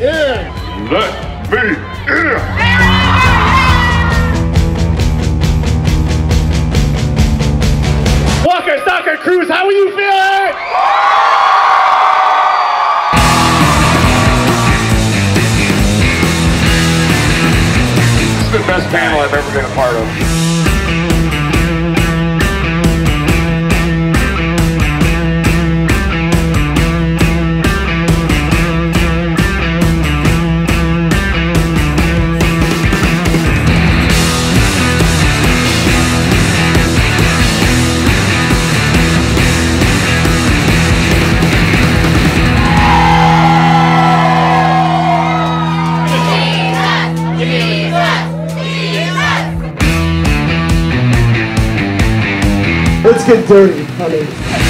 Let me in! Walker Stalker Cruise, how are you feeling? This is the best panel I've ever been a part of. Let's get dirty, honey.